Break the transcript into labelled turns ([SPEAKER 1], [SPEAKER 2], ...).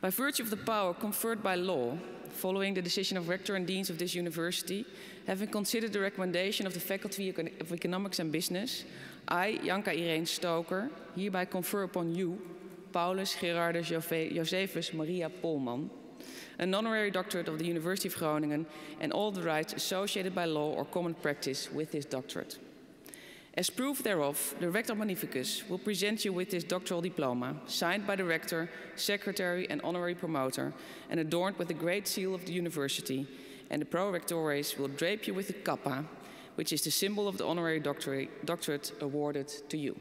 [SPEAKER 1] By virtue of the power conferred by law, following the decision of rector and deans of this university, having considered the recommendation of the Faculty of Economics and Business, I, Janka Irene Stoker, hereby confer upon you, Paulus Gerardus Josephus Maria Polman, an honorary doctorate of the University of Groningen and all the rights associated by law or common practice with this doctorate. As proof thereof, the Rector Magnificus will present you with this doctoral diploma, signed by the Rector, Secretary and Honorary Promoter, and adorned with the Great Seal of the University, and the Pro-Rectores will drape you with the cappa, which is the symbol of the honorary doctorate, doctorate awarded to you.